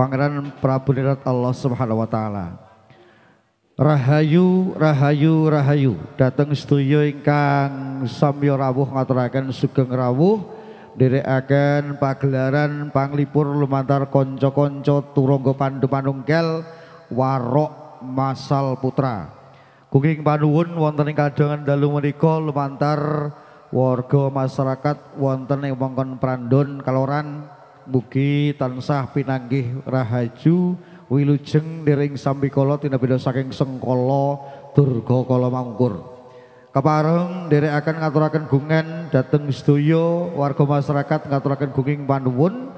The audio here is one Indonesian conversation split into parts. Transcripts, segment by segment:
Pangeran Prabu Nirat Allah Subhanahu wa taala. Rahayu, rahayu, rahayu. Dateng studio ingkang samya rawuh ngaturaken sugeng rawuh nderekaken pagelaran panglipur lumantar kanca-kanca turangga pandu manunggal Warok Masal Putra. Kuging panuwun wonten ing kadangan dalu menika lumantar warga masyarakat wonten ing wewengkon Prandon Kaloran mugi tansah pinanggih rahaju wilujeng dering sambikala tinabeda saking sengkala durga kala mangkur. Kepareng akan ngaturaken gungen dhateng sedaya warga masyarakat ngaturaken gunging panuwun.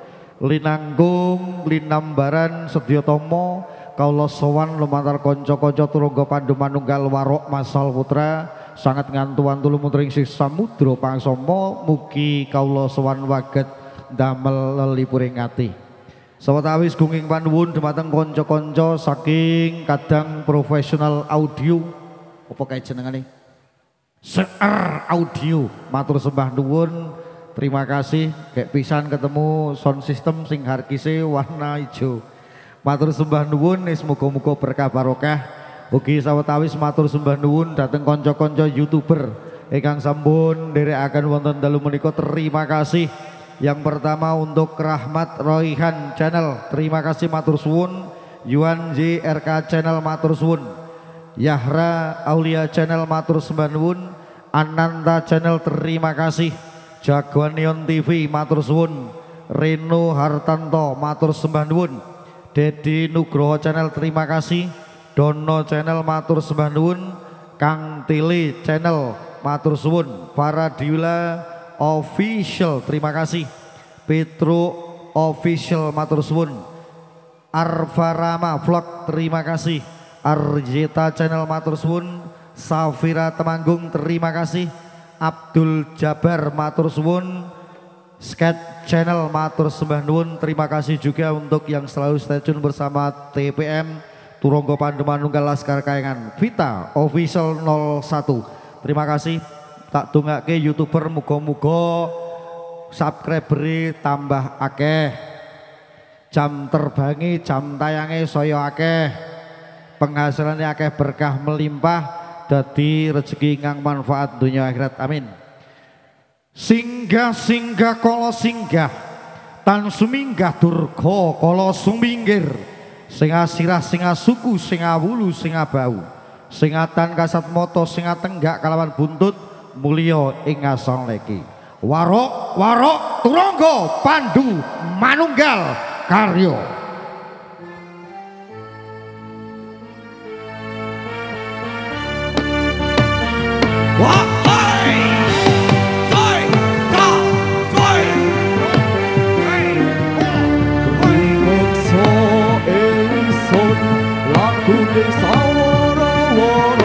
Linanggung linambaran sedya tama kaula sowan lumantar kanca-kanca turangga pandu manunggal warok masal putra. Sangat ngantu-wantu lumutring sih samudra pangsama. Mugi kaula sowan waget damel lelipuring ati. Sawetawis gunging panuwun dumateng kanca-kanca saking kadang profesional audio apa kae jenengane? CR Audio. Matur sembah nuwun. Terima kasih kayak pisan ketemu sound system sing harkise warna hijau. Matur sembah nuwun nis muga-muga berkah barokah. Ugi sawetawis matur sembah nuwun dateng kanca-kanca YouTuber ingkang sampun nderekaken wonten dalu menika terima kasih yang pertama untuk Rahmat Royhan Channel, terima kasih Matur Suwun. Yuan JRK Channel Matur Suwun. Yahra Aulia Channel Matur Sembanwun. Ananta Channel terima kasih. Jagoan Neon TV Matur Suwun. Reno Hartanto Matur Sembanwun. Dedi Nugroho Channel terima kasih. Dono Channel Matur Sembanwun. Kang Tili Channel Matur Suwun. Faradiula official. Terima kasih. Petro official matur suwun. Arvarama vlog terima kasih. Arjeta channel matur suwun. Safira Temanggung terima kasih. Abdul Jabar matur suwun. Sketch channel matur sembah nuwun. Terima kasih juga untuk yang selalu stay tune bersama TPM Turonggo Pandu Manunggal Laskar Kayangan. Vita official 01 terima kasih tak ke youtuber muga-muga subscriber tambah akeh. Jam terbangi jam tayangi saya akeh. Penghasilannya akeh berkah melimpah dadi rezeki ngang manfaat dunia akhirat. Amin. Singgah singgah kolo singgah tan suminggah durga kolo suminggir. Singa sirah singa suku singa wulu singa bau singatan kasat moto singa tenggak kalawan buntut mulia ing asong leki warok warok turonggo pandu manunggal karya. karyo Sawara-wara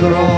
grow.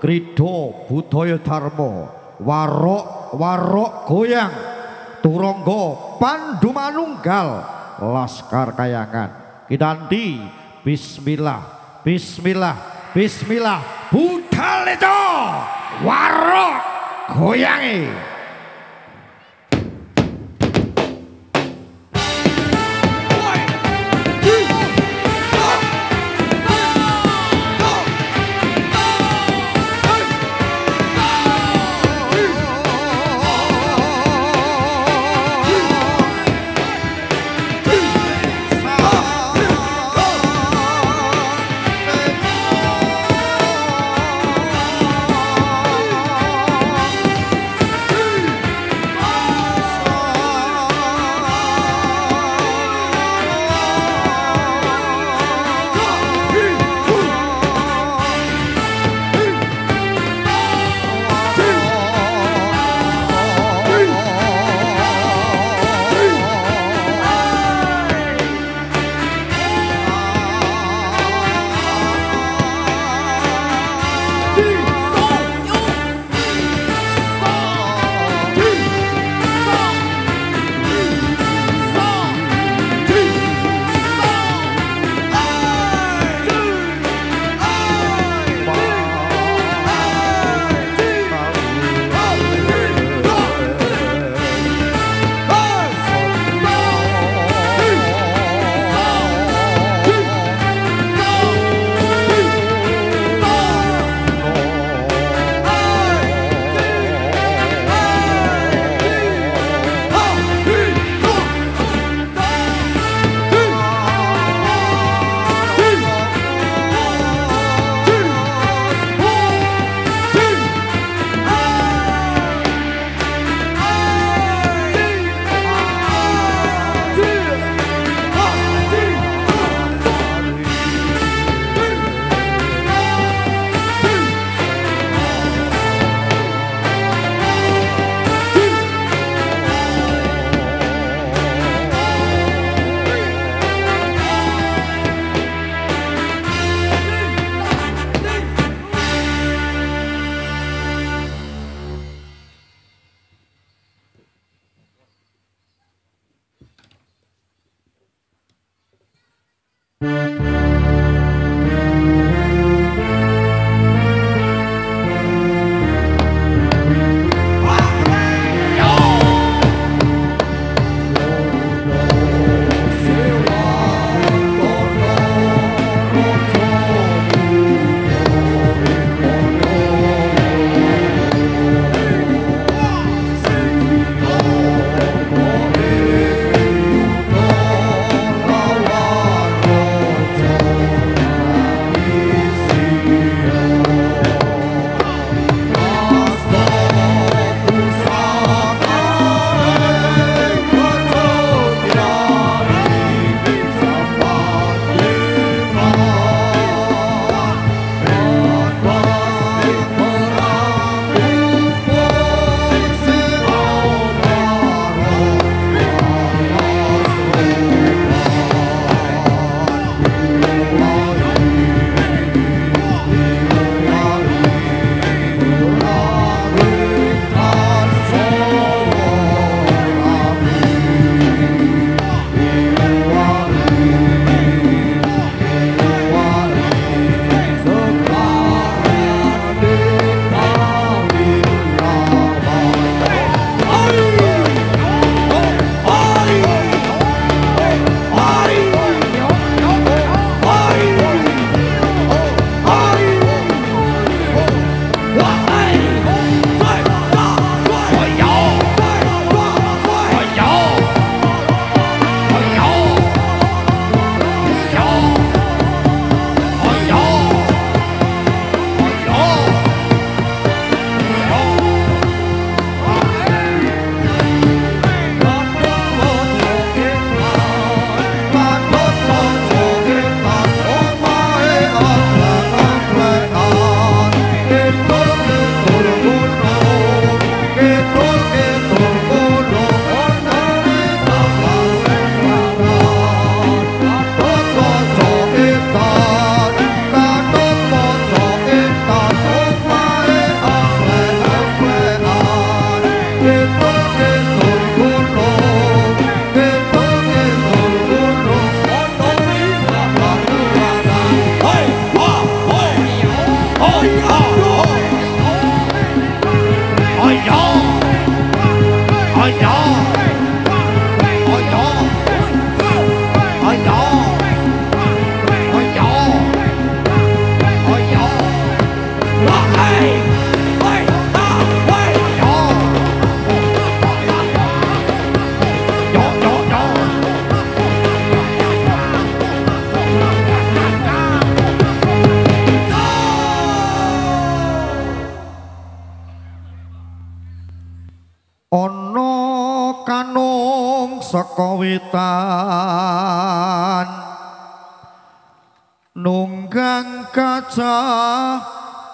krido budaya dharma. Warok warok goyang. Turangga pandu manunggal laskar kayangan. Kinanti bismillah bismillah bismillah. Budal itu warok goyangi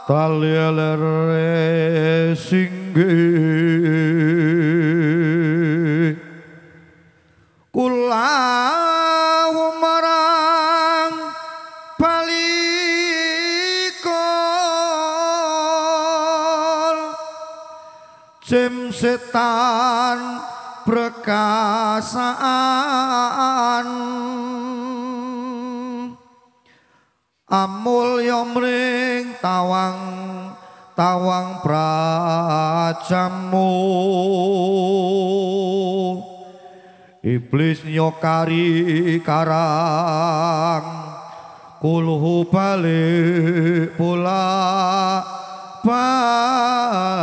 Talilere singgi Kula umarang balikol. Jem setan perkasaan. Amul yomri tawang tawang prajamu. Iblis nyokari karang kulhu balik pula balik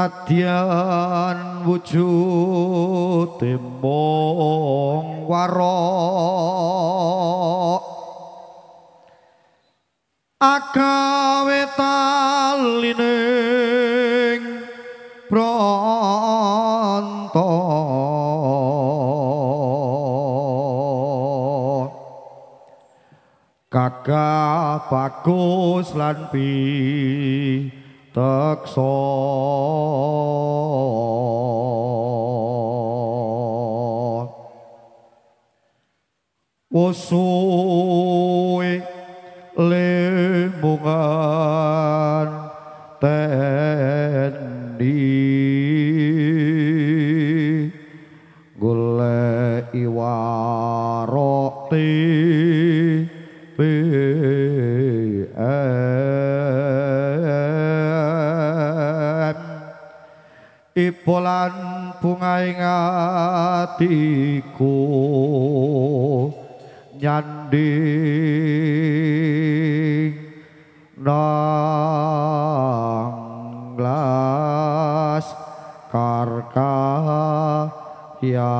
Nadyan wujud mung warok. Agawe talining pronto kakak bagus lan pi teksa wusui lembungan tendi. Gule iwarok Ipolan bungaing atiku. Nyanding nang las karka yang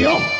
加油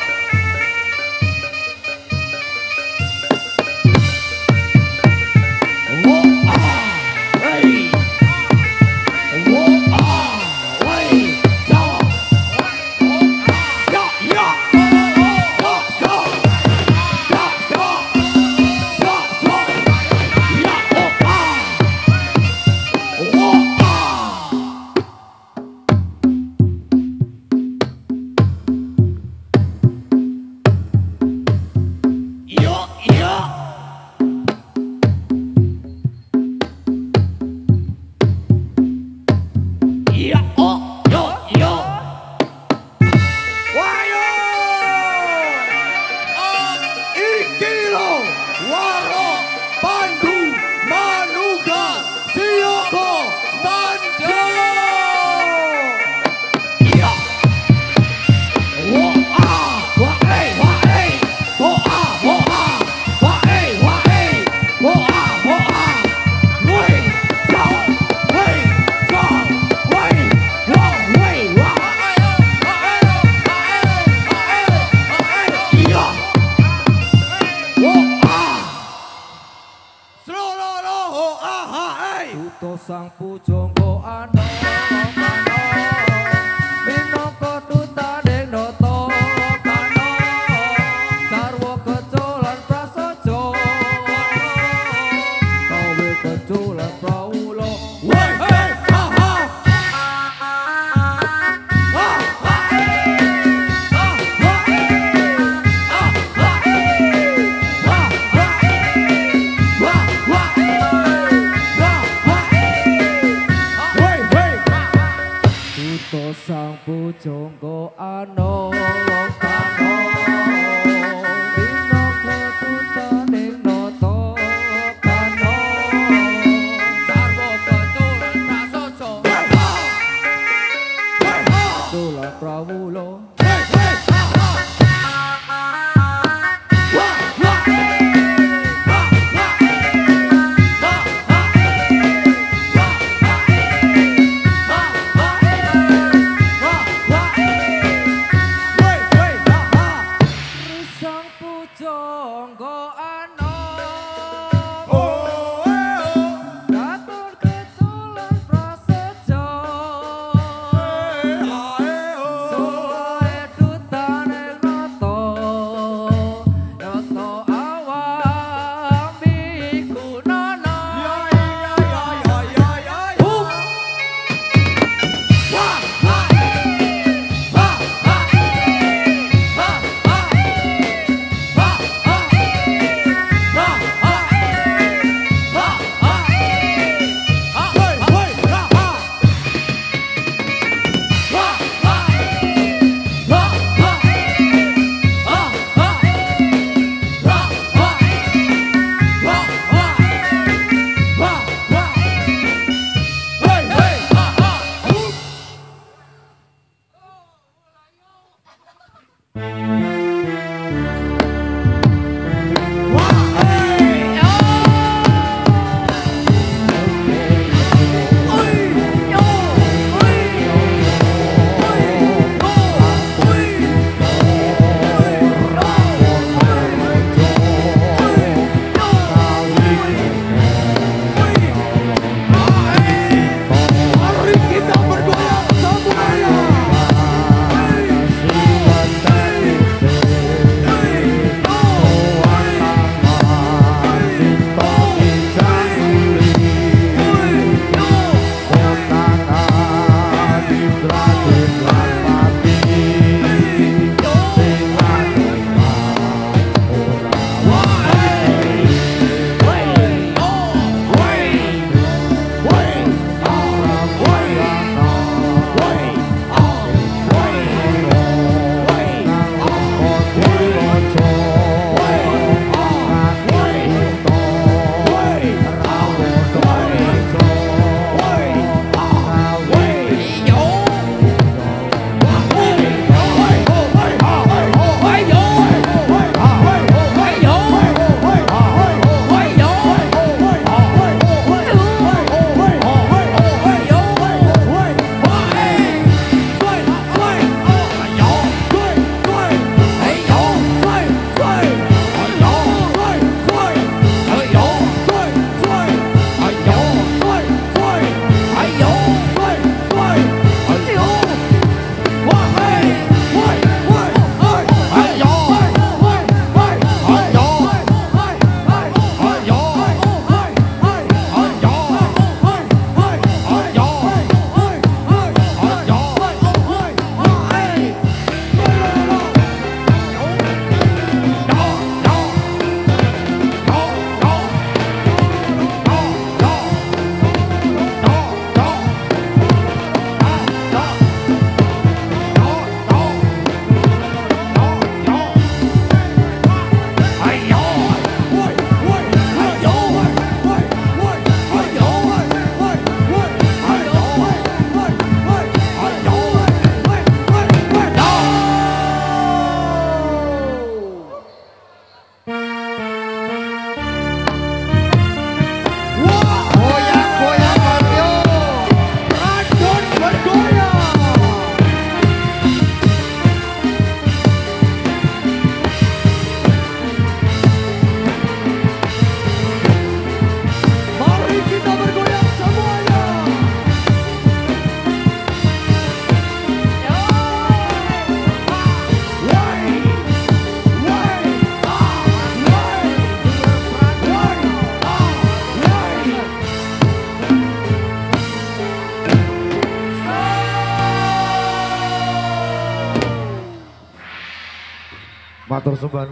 sembah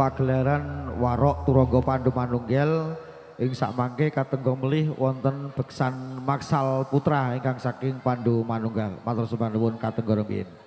pagelaran Warok Turangga Pandu Manunggal ing sakmangke katenggo melih wonten beksan Maksal Putra ingkang saking Pandu Manunggal. Matur sembah nuwun katenggo rumiyin.